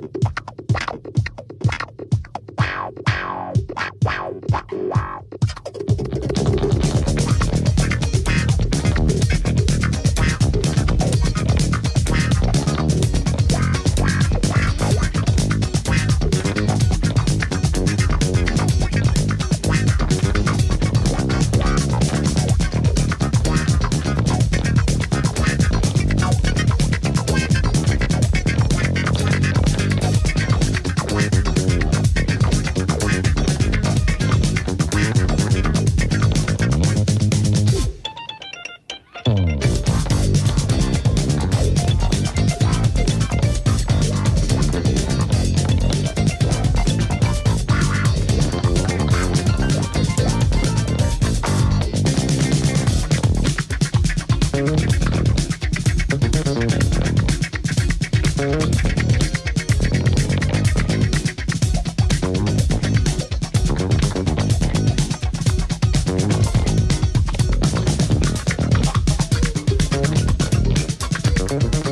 you Thank